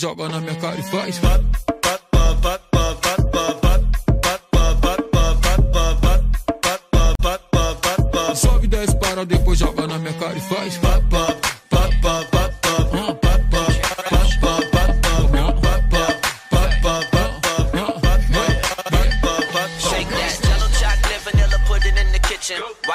joga na minha cara e faz.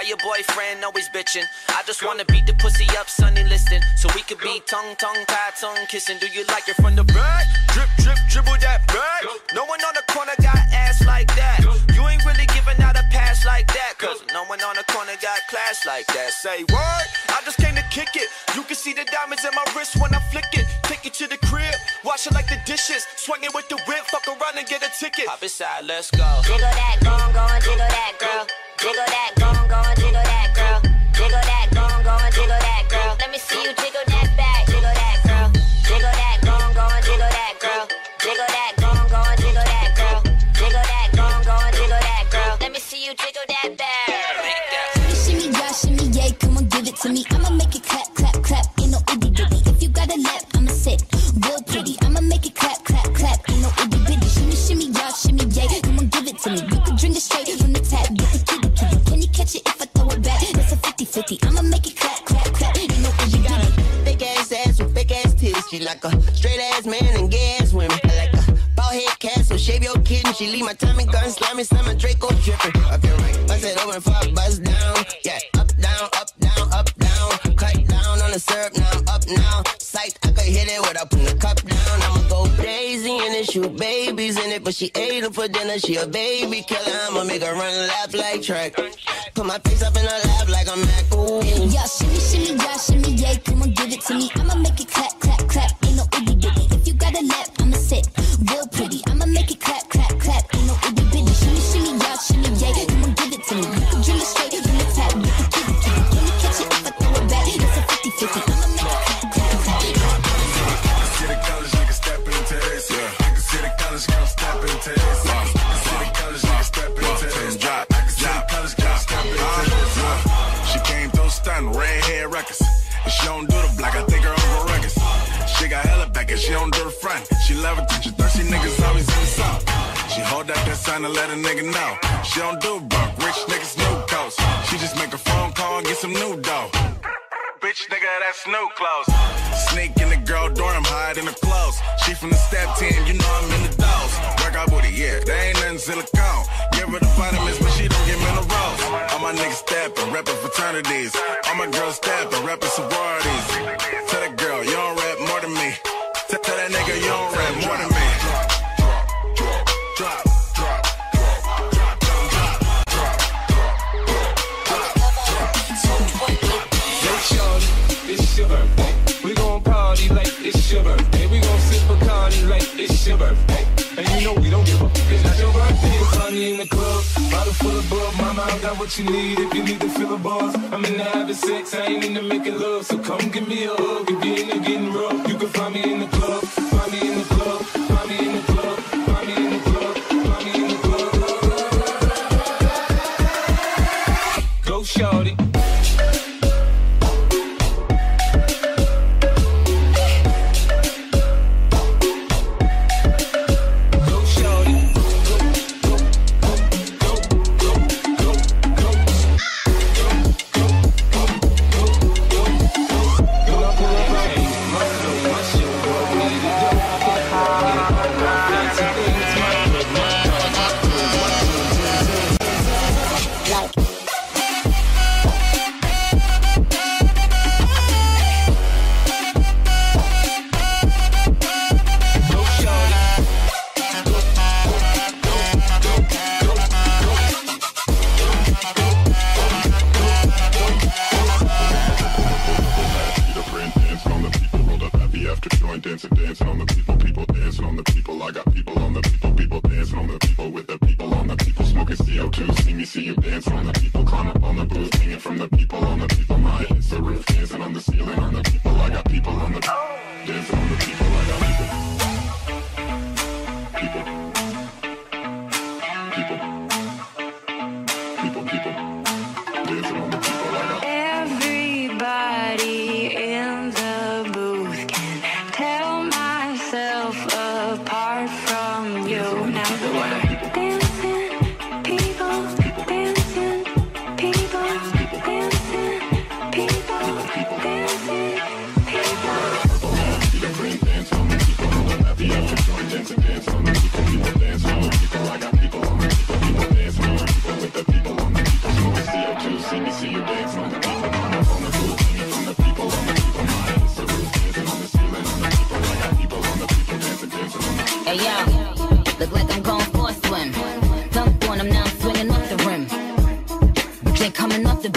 Your boyfriend always bitching? I just wanna beat the pussy up, Sunny listing. So we could be tongue, tongue, tie, tongue kissing. Do you like it from the back? Drip, drip, dribble that back. No one on the corner got ass like that. You ain't really giving out a pass like that. Cause no one on the corner got class like that. Say what? I just came to kick it. You can see the diamonds in my wrist when I flick it. Take it to the crib, wash it like the dishes. Swing it with the whip, fuck around and get a ticket. Hop inside, let's go. Jiggle that, go go jiggle that, girl. Jiggle that, go on, go on, jiggle that, girl. Jiggle that, go on, go on, jiggle that, girl. Let me see you jiggle that She like a straight ass man and gay ass women. I like a bald head cat, so shave your kid and she leave my Tommy gun slimy, slimy Draco dripping. I feel right, bust it open, fuck, bust down. Yeah, up, down, up, down, up, down. Cut down on the syrup, now I'm up now. Sight, I could hit it without putting the cup down. I'ma go crazy and then shoot babies in it, but she ate them for dinner. She a baby killer. I'ma make her run laugh like track. Put my face up in her lap like I'm Mac. Ooh. Yeah, shimmy, shimmy, yeah, shimmy, yay, come on, give it to me. I'ma make it clap, to let a nigga know. She don't do broke, rich niggas new coast. She just make a phone call and get some new dough. Bitch, nigga, that's new clothes. Sneak in the girl dorm, hide in the clothes. She from the step team, you know I'm in the dose. Work out booty, yeah, they ain't nothing silicone. Give her the vitamins, but she don't get minerals. All my niggas steppin', reppin' fraternities. All my girls steppin', reppin' sororities. Tell that girl, you It's in the club, bottle full of bub. Mama, I got what you need if you need to fill a buzz. I'm in the having sex, I ain't into making love. So come give me a hug if you're into getting rough. You can find me in the club, find me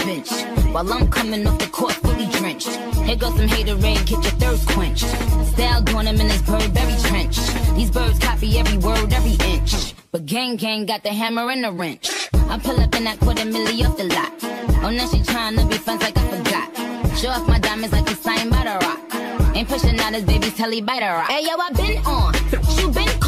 bench, while I'm coming off the court fully drenched. Here goes some hater haterade, get your thirst quenched. Style doing him in this Burberry trench. These birds copy every word, every inch. But gang gang got the hammer and the wrench. I pull up in that quarter milli off the lot. Oh, now she tryna be friends like I forgot. Show off my diamonds like it's signed by the rock. Ain't pushing out his baby's telly by the rock. Hey yo, I been on, you been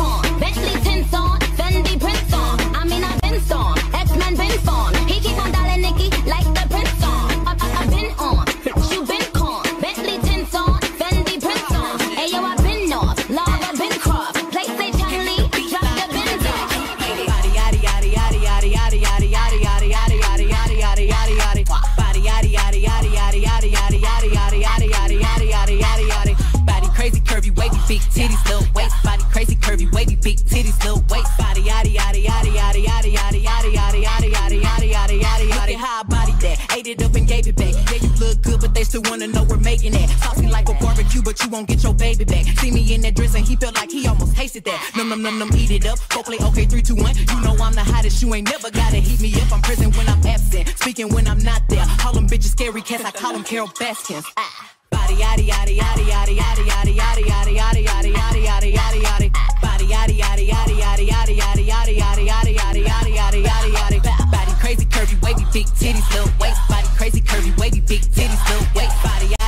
it up and gave it back. Yeah, you look good, but they still wanna know we're making that. Saucy like a barbecue, but you won't get your baby back. See me in that dress and he felt like he almost tasted that. Num num num num, eat it up. Go play okay, three two one. You know I'm the hottest. You ain't never gotta heat me up. I'm present when I'm absent, speaking when I'm not there. Call them bitches scary cats. I call them Carole Baskins. Ah. Body yaddy yaddy yaddy yaddy yaddy yaddy yaddy yaddy yaddy yaddy yaddy yaddy yaddy yaddy. Body yaddy yaddy yaddy yaddy yaddy yaddy yaddy yaddy yaddy yaddy yaddy yaddy yaddy curvy wavy big titties little waist. Body crazy curvy wavy big titties little waist. Body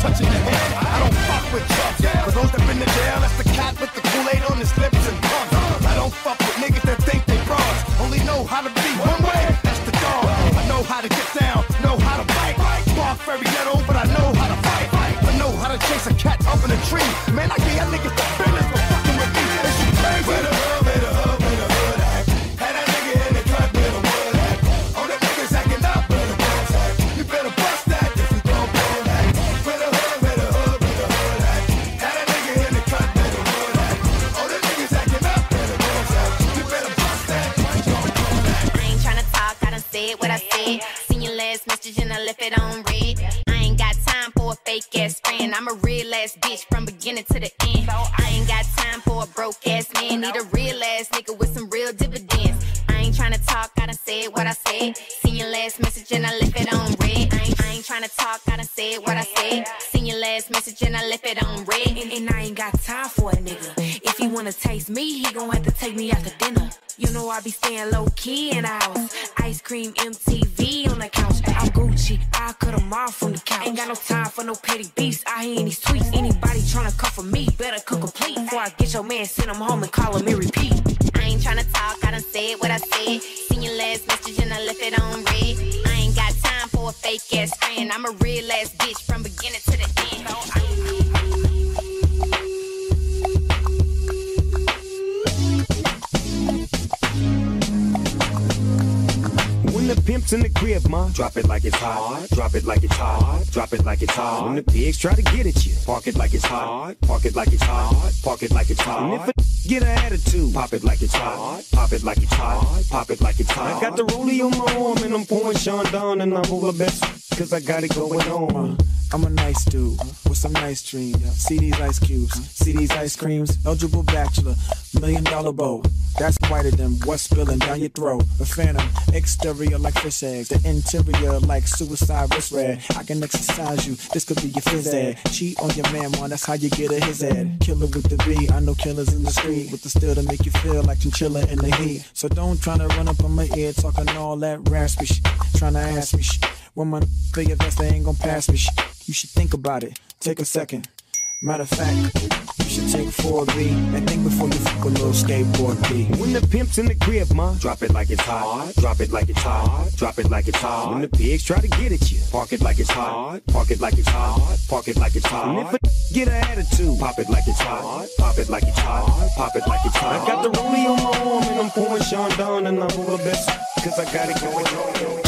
touching your hand. I don't fuck with chumps. For those that been to jail, that's the cat with the I hear these tweets. Anybody tryna come for me, better come complete. Before I get your man, send him home and call him and repeat. I ain't tryna talk, I done said what I said. Seen your last message and I left it on red. I ain't got time for a fake ass friend. I'm a real ass bitch from beginning to the end. Pimp's in the crib, ma, drop it like it's hot. Drop it like it's hot. Drop it like it's hot. When the pigs try to get at you, park it like it's hot. Park it like it's hot. Park it like it's hot. And if a get an attitude, pop it like it's hot. Pop it like it's hot. Pop it like it's hot. I got the rollie on my arm and I'm pouring Chandon and I'm over best cause I got it going on. I'm a nice dude with some nice dreams. See these ice cubes, see these ice creams. Eligible bachelor, million dollar bow. That's whiter than what's spilling down your throat. A phantom, exterior like fish eggs, the interior like suicide wrist red. I can exercise you, this could be your phys ed. Cheat on your man, man, that's how you get a his head. Killer with the B, I know killers in the street with the steel to make you feel like chinchilla in the heat. So don't try to run up on my ear talking all that raspy shit, trying to ask me shit. When my big invest, they ain't gonna pass me shit. You should think about it. Take a second. Matter of fact, you should take 4B and think before you fuck a little skateboard B. When the pimp's in the crib, ma, drop it like it's hot. Drop it like it's hot. Drop it like it's hot. When the pigs try to get at you, park it like it's hot. Park it like it's hot. Park it like it's hot. And if a get an attitude, pop it like it's hot. Pop it like it's hot. Pop it like it's hot. I got the rollie on my arm and I'm pouring Chandon and I'm over the best cause I got it going on.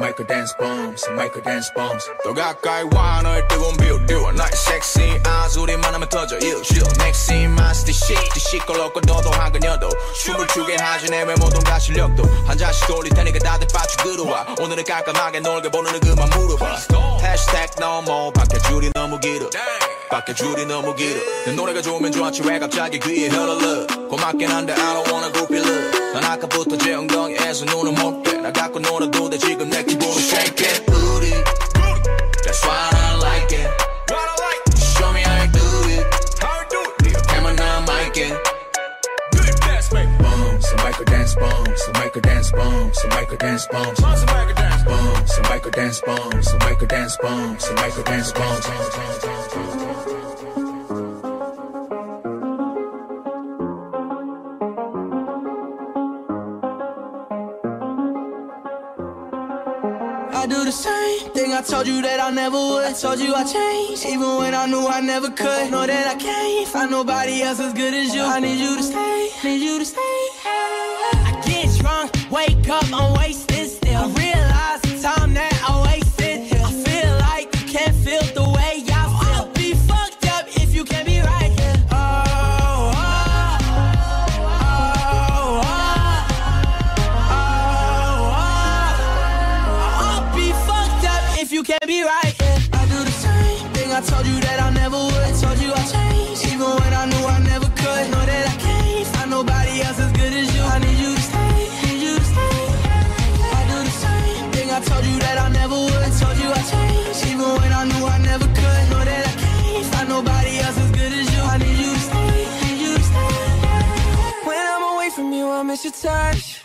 micro dance bombs, micro dance bombs. 더 가까이 와 너의 뜨거운 뷰 나의 섹시한 소리만 하면 터져 일슈 맥심 마스터 shit 시끄럽고 도도한 그녀도 춤을 추게 하지 내 외모동과 실력도 한 잔씩 돌릴 테니까 다들 빠져 들어와. 오늘은 깜깜하게 놀게 보는 그만 물어봐. 해시태그 넘어 밖에 줄이 너무 길어. 밖에 줄이 너무 길어. 내 노래가 좋으면 좋았지. 왜 갑자기 귀에 흘러 고맙긴 한데 I don't wanna go love 난 아까부터 제 엉덩이에서 눈을 못빼 나 갖고 놀아도 돼 지금 내 기분은 shake it booty That's why I like it Show me how you do it 이렇게만 난 like it Bombs, some micro dance bombs, some micro dance bombs, some micro dance bombs. Bombs, some micro dance bombs, some micro dance bombs, some micro dance bombs, some micro dance bombs. told you I changed, even when I knew I never could. Know that I can't find nobody else as good as you. I need you to stay, need you to stay. I get drunk, wake up, your touch.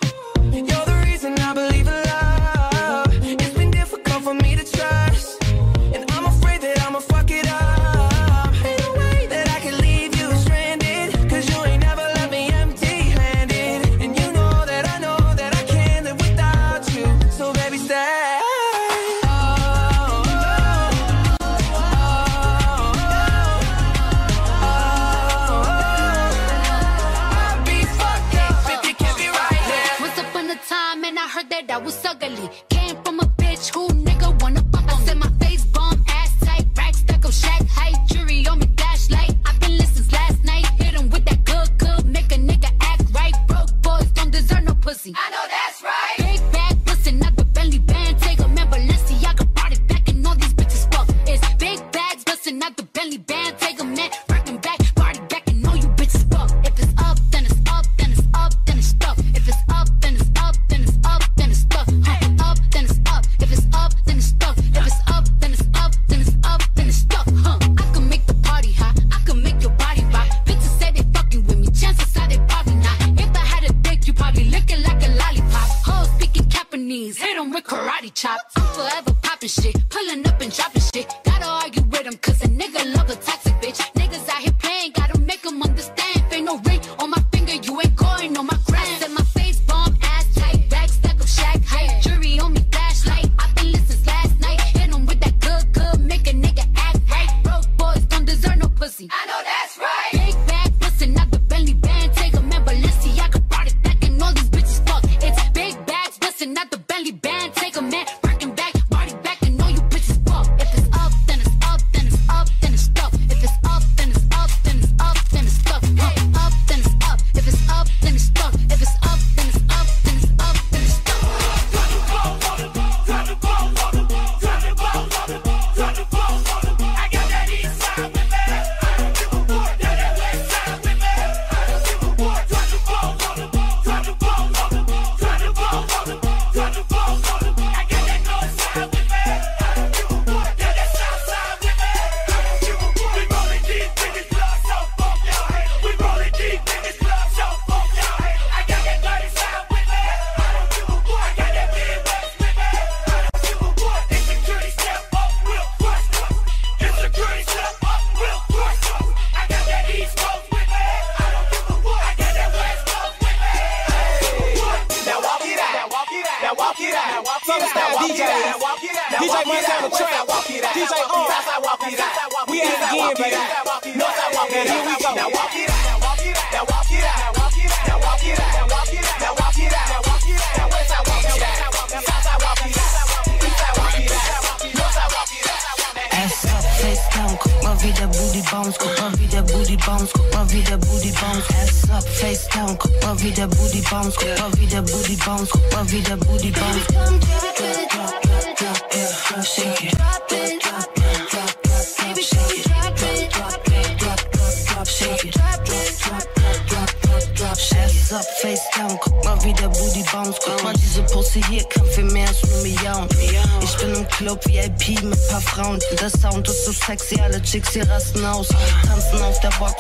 sexy, alle Chicks hier rasten aus. Tanzen auf der Box,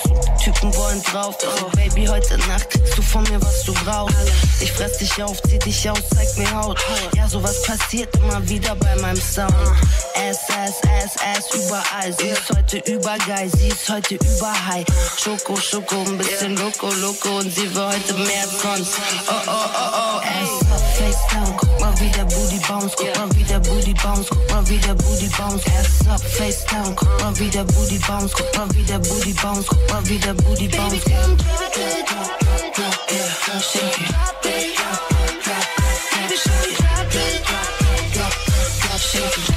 Typen wollen drauf. Oh, Baby, heute Nacht kriegst du von mir, was du brauchst. Ich fress dich auf, zieh dich aus, zeig mir Haut. Ja, sowas passiert immer wieder bei meinem Sound. S, S, S, S, überall. Sie ist heute übergeil, sie ist heute überhigh. Schoko, Schoko, ein bisschen Loco, Loco und sie will heute mehr als. Oh, oh, oh, oh, ey. face down. come Run with that booty bounce. come Run with that booty bounce. come Run with that booty bounce. Ass up, face down. come Run with that booty bounce. come Run with that booty bounce. come Run with that booty bounce. Baby, come drop it, drop drop drop it, shake shake it.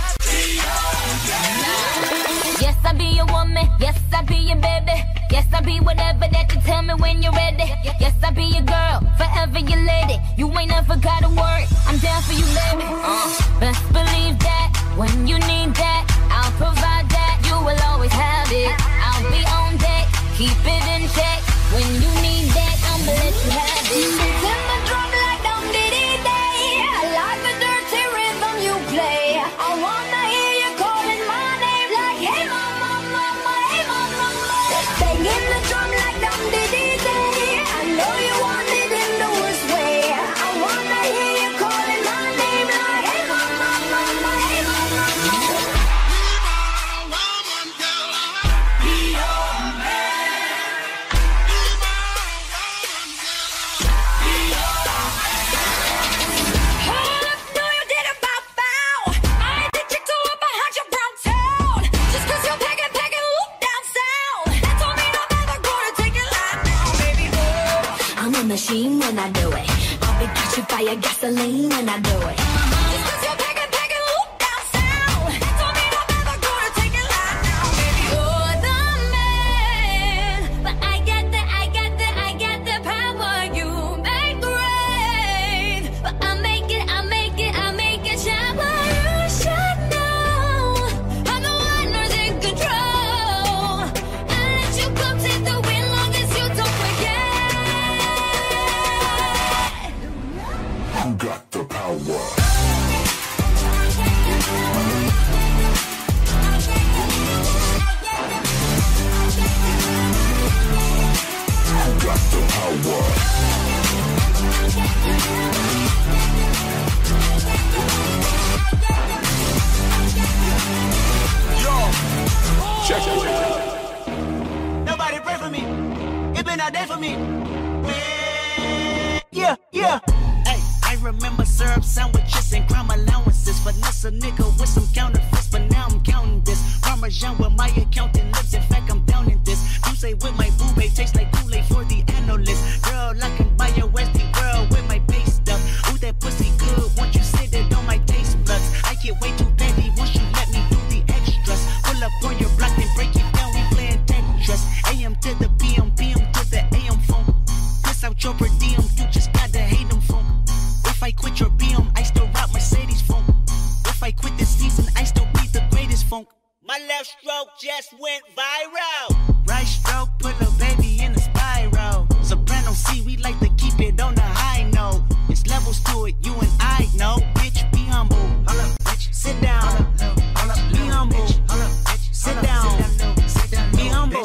Yes, I be your woman. Yes, I be your baby. Yes, I'll be whatever that you tell me when you're ready. Yes, I'll be your girl, forever your lady. You ain't never gotta worry. I'm down for you, baby. Uh, best believe that when you need that, I'll provide that. You will always have it. I'll be on deck, keep it in check. When you need that, I'ma let you have it.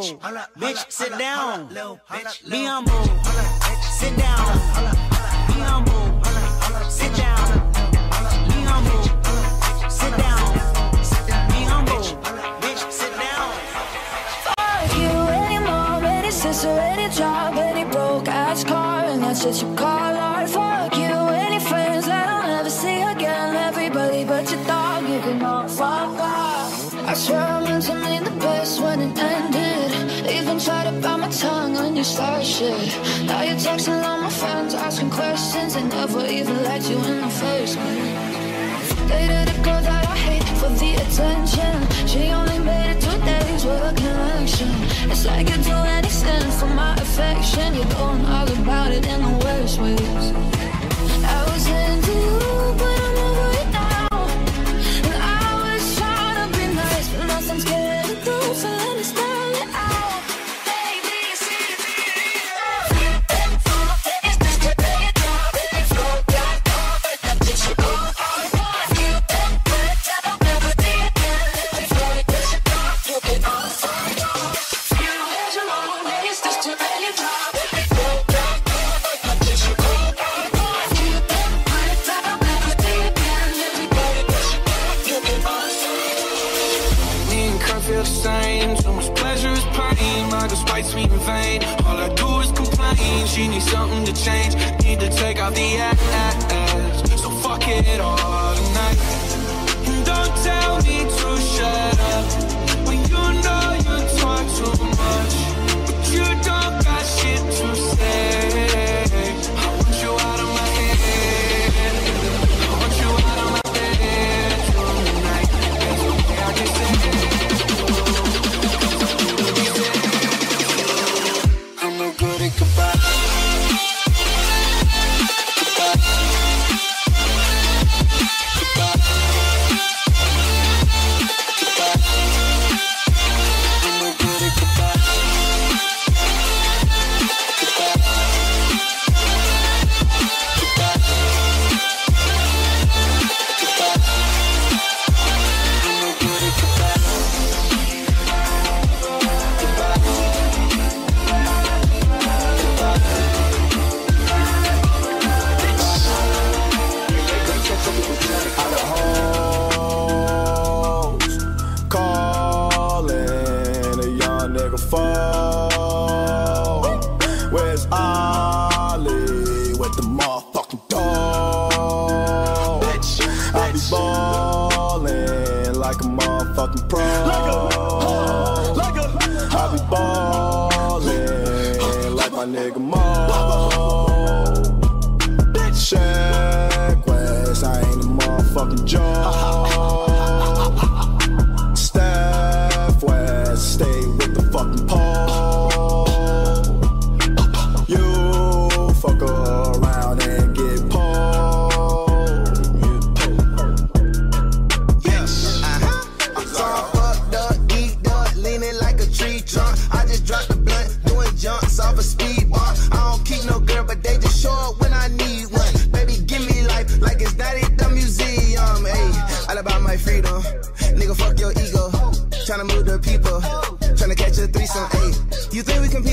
Be humble. Bitch, sit down. Be humble. Sit down. Be humble. Sit down. Be humble. Sit down. Be humble. Bitch, sit down. Fuck you, any mom, any sister, any job, any broke ass car, and that's just your call art. Fuck tried to bite my tongue when you start shit. Now you're texting all my friends, asking questions, and never even liked you in the first place. Dated a girl that I hate for the attention. She only made it two days with a connection. It's like you do anything for my affection. You're going all about it in the worst ways. I was into you, but feel the same. So much pleasure is pain. My despite sweet in vain. All I do is complain. She needs something to change. Need to take out the ass. So fuck it all tonight. Don't tell me to shut up when you know you talk too much, you don't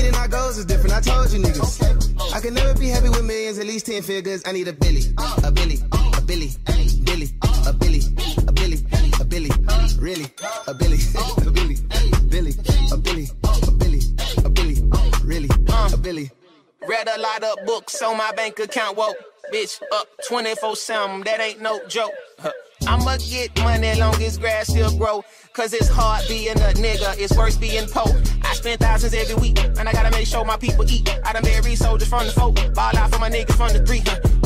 we? Our goals is different. I told you niggas. I can never be happy with millions, at least 10 figures. I need a Billy, a Billy, a Billy, Billy, a Billy, a Billy, a Billy, really, a Billy, a Billy, Billy, a Billy, a Billy, a Billy, really, a Billy. Read a lot of books on my bank account. Woke, bitch, up 24 7. That ain't no joke. I'ma get money long as grass still grow. Cause it's hard being a nigga, it's worse being poor. I spend thousands every week, and I gotta make sure my people eat. I done buried soldiers from the four, ball out for my niggas from the three.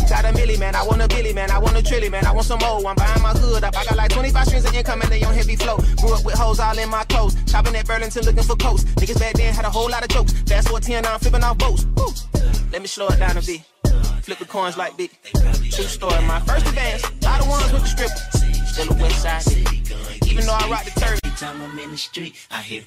Got a milli, man, I want a billy, man, I want a trilly, man, I want some more. I'm buying my hood up, I got like 25 streams of income and they on heavy flow. Grew up with hoes all in my clothes, shopping at Burlington looking for coats. Niggas back then had a whole lot of jokes. Fast forward 10, now I'm flipping off boats. Woo. Let me slow it down a bit. Flip the coins like big. True story, my first advance, lot of ones with the strippers. Still a west side nigga. Even though I rock the turkey. Time I'm in the street, I hear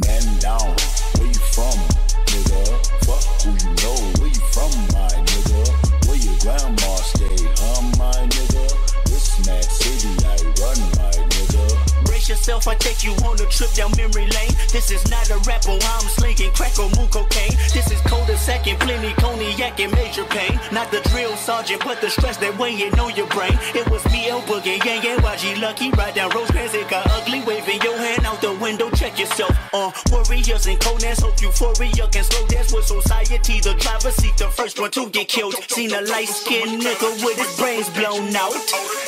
Man down, where you from, nigga? Fuck who you know, where you from, my nigga? Where your grandma stay, huh, my nigga? This Mac City, I run, my nigga. Brace yourself, I take you on a trip down memory lane. This is not a rapper, I'm slinging crack or moon cocaine. This is cold as second, plenty cognac and major pain. Not the drill sergeant, but the stress that weighing on your brain. It was me, El Boogie, yeah, Yang, YG Lucky. Ride down Rosecrans, it got ugly. Waving your hand out the window, check yourself. Uh, warriors and Conans, hope euphoria can slow dance with society. The driver seat, the first one to get killed. Seen a light skinned nigga with his brains blown out.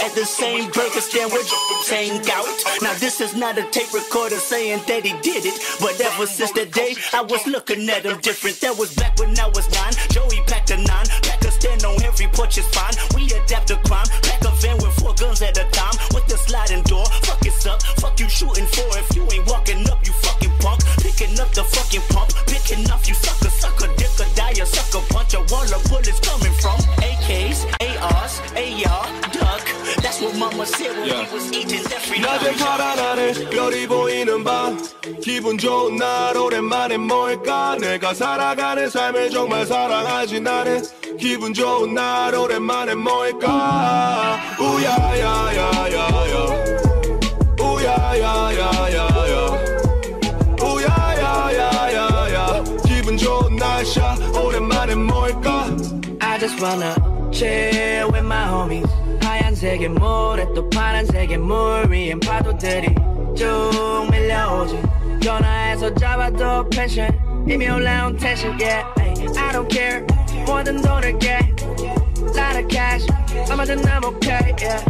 At the same burger stand with same out. Now this is not a tape recorder saying that he did it. But ever since that day, I was looking at him different. That was back when I was nine. Joey packed a nine. Every porch is fine. We adapt to crime. Pack a van with four guns at a time. With the sliding door. Fuck it's up. Fuck you shooting for. If you ain't walking up, you fucking punk. Picking up the fucking pump. Picking up, you sucker, sucker, dick or die, a sucker punch. A wall of bullets coming from AKs, ARs, AR, what mama said when Yeah. we was eating every 낮에 night. 파란 하늘 별이 보이는 밤. 기분 좋은 날 오랜만에 뭘까? 내가 살아가는 삶을 정말 사랑하지 나는. 기분 좋은 날 오랜만에 뭘까? 우야야야야야. 우야야야야야. 우야야야야야. 기분 좋은 날씨야 오랜만에 뭘까? I just wanna chill with my homies 하얀색의 모래 또 파란색의 물 위엔 파도들이 쭉 밀려오지 전화해서 잡아도 펜션 이미 올라온 텐션 yeah ay, I don't care 뭐든 돈을 get lot of cash. I'ma then I'm okay, yeah.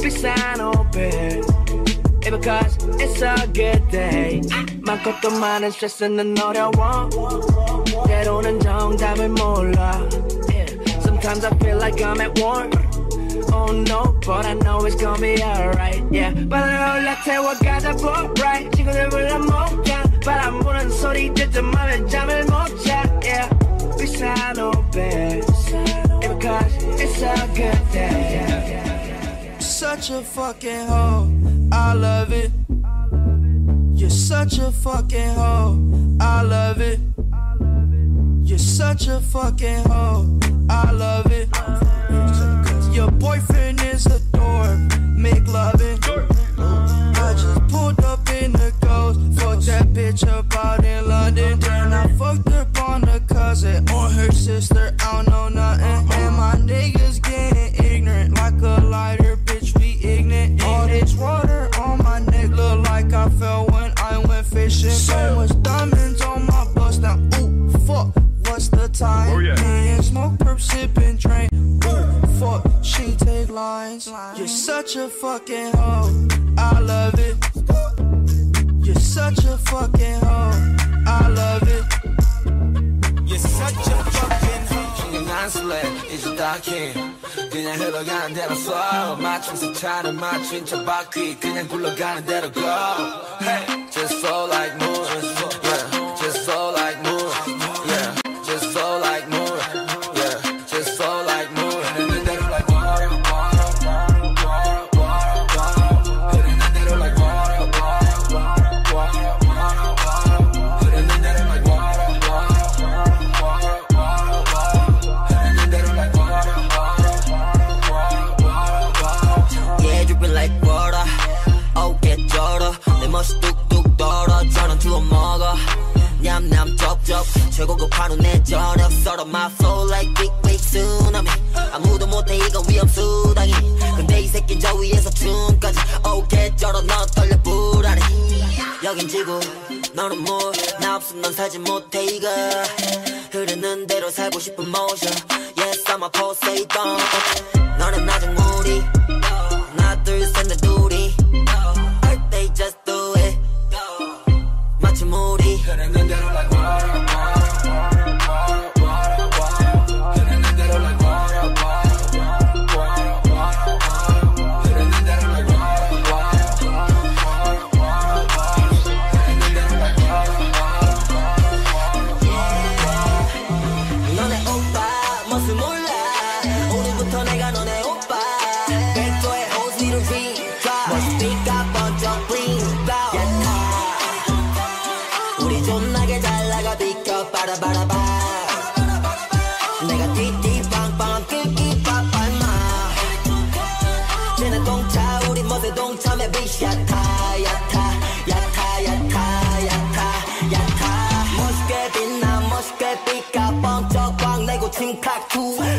비싼 오빛. Yeah, because it's a good day. 많고도 많은 스트레스는 어려워. 때로는 정답을 몰라. Yeah. Sometimes I feel like I'm at war. Oh no, but I know it's gonna be alright. Yeah, 바다를 올라태워가다 boat right. 친구들 불러 먹자. 바람 부는 소리 듣자마자 잠을 못 자. Yeah, 비싼 오빛. Yeah, because it's a good day. Yeah. Such a fucking hoe, I love it. You're such a fucking hoe, I love it. You're such a fucking hoe, I love it. your boyfriend is a dork, make loving. I just pulled up in the ghost, fucked that bitch up out in London. Then I fucked such a fucking hoe. I love it. You're such a fucking hoe. I love it. You're such a fucking 신경 안 쓸래 이제 딱히 그냥 흘러가는 대로 써 맞춤새 차를 맞춘 저 바퀴 그냥 굴러가는 대로 go Hey just flow like moon 저녁. 썰어 my flow like big big tsunami. 아무도 못해 이거 위험 수당이. 근데 이 새끼 저 위에서 춤까지. Get jolter. 너 떨려 불안해. 여긴 지구. 너는 뭐? 나 없음 넌 살지 못해 이거. 흐르는 대로 살고 싶은 motion. Yes, I'm a Poseidon. 광내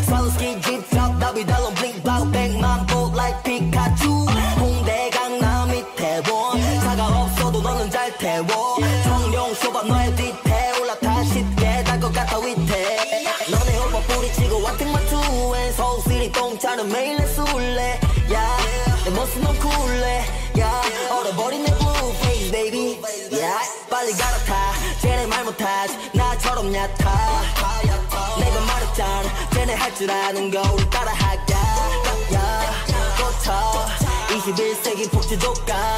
줄 아는 거 우리 따라하자. 야 꽂혀 21세기 복지 독감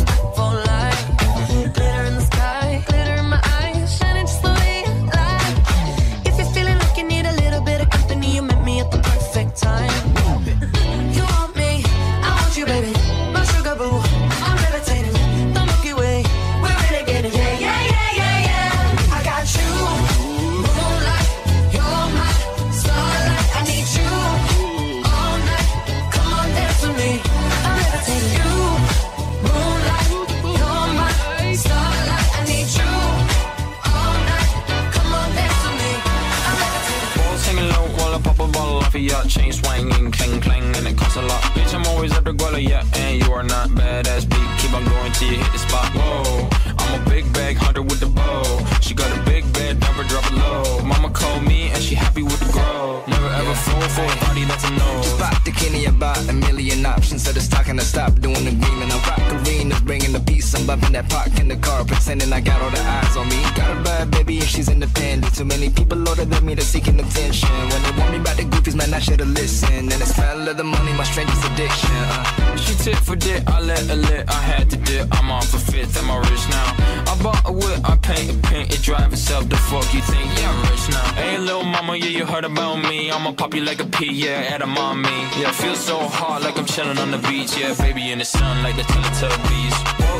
I'm off a fifth, am I rich now? I bought a whip, I paint a paint, it drive itself. The fuck you think? Yeah, I'm rich now. Hey, little mama, yeah, you heard about me. I'ma pop you like a pea, yeah, at a mommy. Yeah, feel so hot like I'm chilling on the beach. Yeah, baby in the sun like the Teletubbies.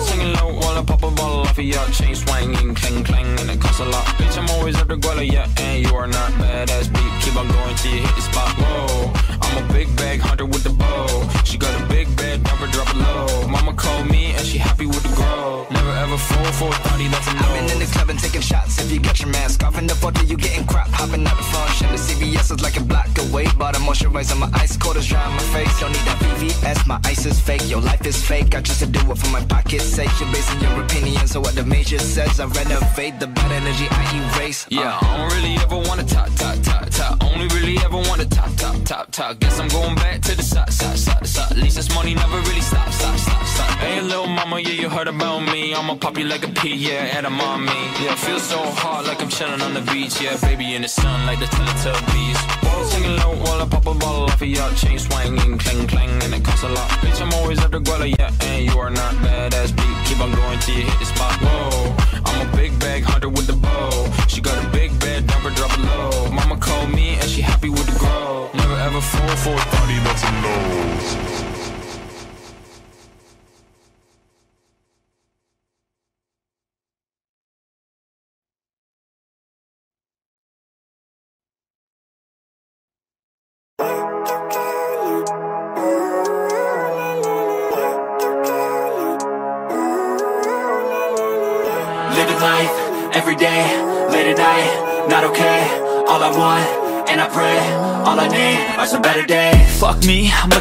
Singing low while I pop a bottle off of your chain swinging, clang clang, and it costs a lot. Bitch, I'm always at the guala, yeah, and you are not badass beat. Keep on going till you hit the spot. Whoa, I'm a big bag hunter with the bow. She got a big bed, never drop it low. Mama called me and she happy with the grow. Never ever fall for a party that's a no. I've been in the club and taking shots. If you got your mask off in the photo, you getting crap. Hopping out the function. The CVS is like a block away. Bought a moisturizer, my ice cold is dry on my face. Don't need that VVS, my ice is fake. Your life is fake. I just to do it for my pocket's sake. You're basing your opinion, on what the major says. I renovate the bad energy I erase. Uh. Yeah, I don't really ever wanna top, top, top, top. Only really ever wanna top, top, top, top. Guess I'm going back to the side, side, side, side. At least this money never really stop, stop, stop, stop. Hey, little mama, yeah, you heard about me. I'ma pop you like a pea, yeah, at a mommy. Yeah, feel so hot like I'm chilling on the beach. Yeah, baby in the sun like the Teletubbies. Singing low while I pop a bottle off of your chain swinging, clang clang, and it costs a lot. Bitch, I'm always at the guala, yeah, and you are not badass beat. Keep Fuck me, I'm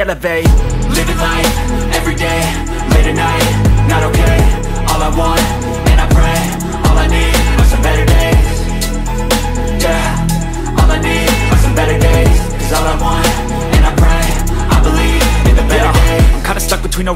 elevate Living life every day, late at night, not okay.